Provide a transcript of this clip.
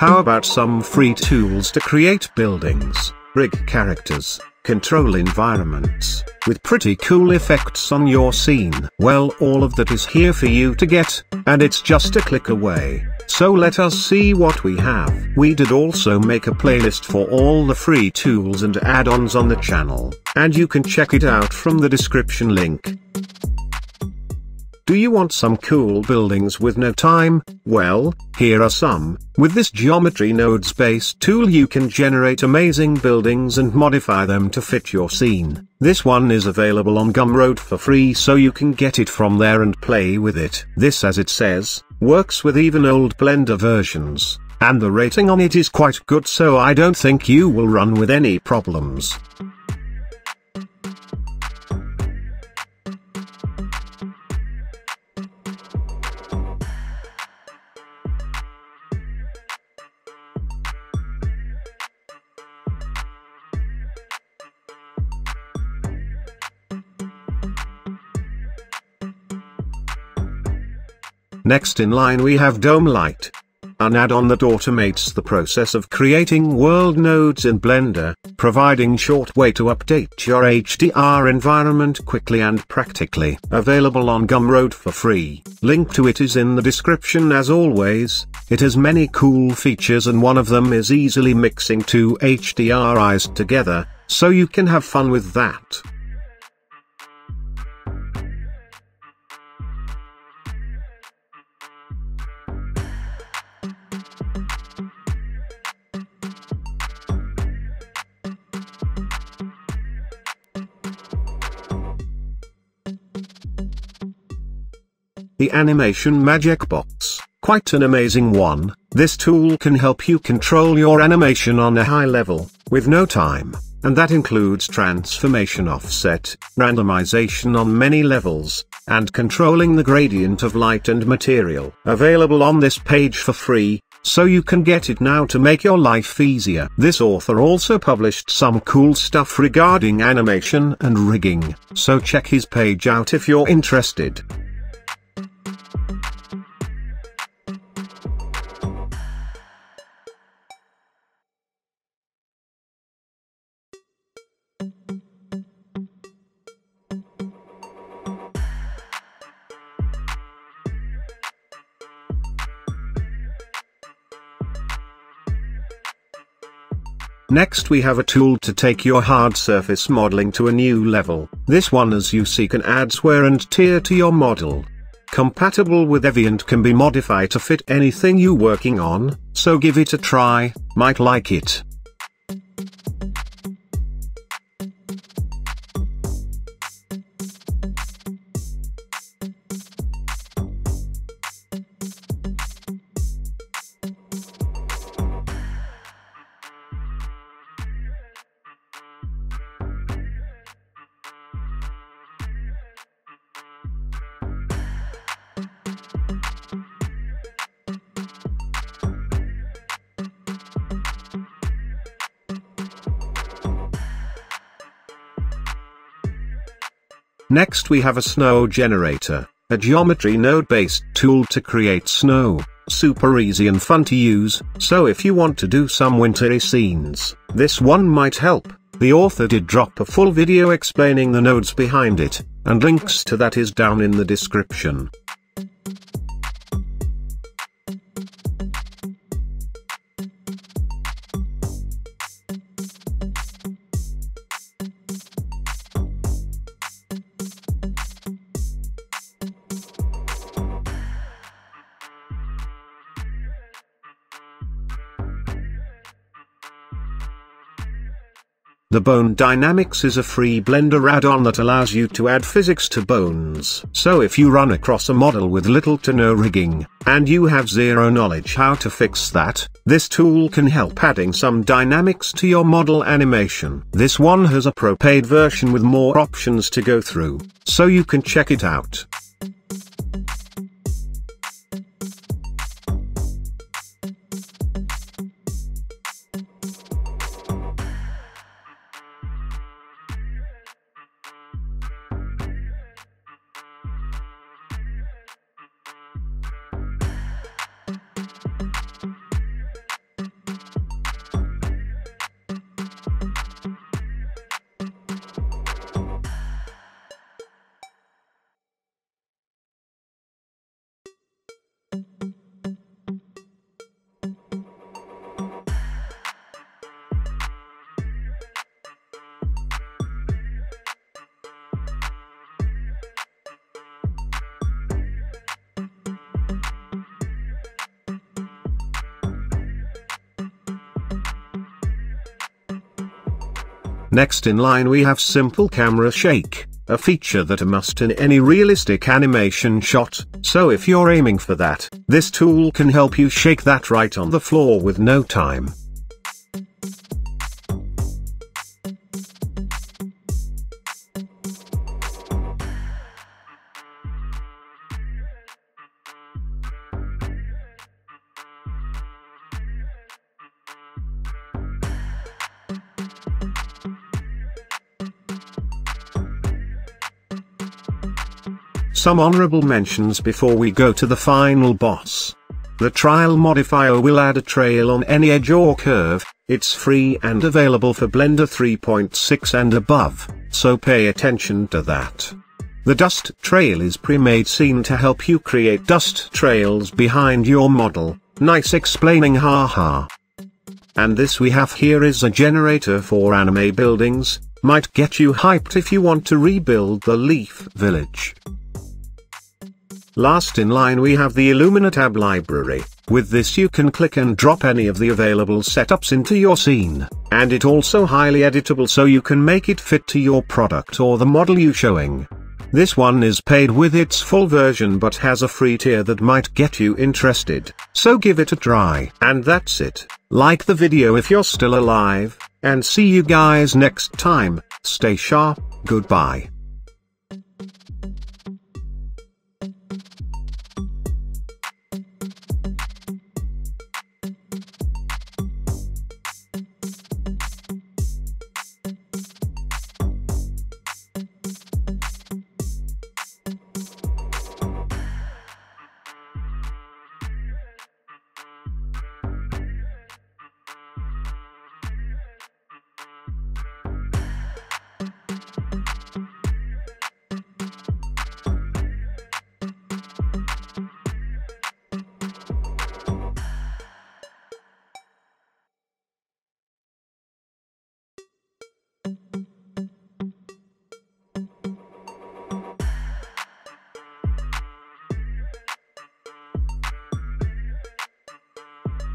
How about some free tools to create buildings, rig characters, control environments, with pretty cool effects on your scene? Well all of that is here for you to get, and it's just a click away. So let us see what we have. We did also make a playlist for all the free tools and add-ons on the channel, and you can check it out from the description link. Do you want some cool buildings with no time? Well, here are some. With this geometry nodes based tool you can generate amazing buildings and modify them to fit your scene. This one is available on Gumroad for free so you can get it from there and play with it. This as it says, works with even old Blender versions, and the rating on it is quite good so I don't think you will run with any problems. Next in line we have Dome Light. An add-on that automates the process of creating world nodes in Blender, providing short way to update your HDR environment quickly and practically. Available on Gumroad for free. Link to it is in the description as always. It has many cool features and one of them is easily mixing two HDRIs together, so you can have fun with that. The Animation Magic Box, quite an amazing one, this tool can help you control your animation on a high level, with no time, and that includes transformation offset, randomization on many levels, and controlling the gradient of light and material. Available on this page for free, so you can get it now to make your life easier. This author also published some cool stuff regarding animation and rigging, so check his page out if you're interested. Next we have a tool to take your hard surface modeling to a new level. This one as you see can add wear and tear to your model. Compatible with Eevee and can be modified to fit anything you working on, so give it a try, might like it. Next we have a snow generator, a geometry node based tool to create snow, super easy and fun to use, so if you want to do some wintry scenes, this one might help. The author did drop a full video explaining the nodes behind it, and links to that is down in the description. The Bone Dynamics is a free Blender add-on that allows you to add physics to bones. So if you run across a model with little to no rigging, and you have zero knowledge how to fix that, this tool can help adding some dynamics to your model animation. This one has a pro paid version with more options to go through, so you can check it out. Next in line we have simple camera shake, a feature that a must in any realistic animation shot, so if you're aiming for that, this tool can help you shake that right on the floor with no time. Some honorable mentions before we go to the final boss. The trail modifier will add a trail on any edge or curve, it's free and available for Blender 3.6 and above, so pay attention to that. The dust trail is pre-made scene to help you create dust trails behind your model, nice explaining haha. And this we have here is a generator for anime buildings, might get you hyped if you want to rebuild the Leaf Village. Last in line we have the Illuminatab library. With this you can click and drop any of the available setups into your scene, and it also highly editable so you can make it fit to your product or the model you showing. This one is paid with its full version but has a free tier that might get you interested, so give it a try. And that's it. Like the video if you're still alive, and see you guys next time, stay sharp, goodbye.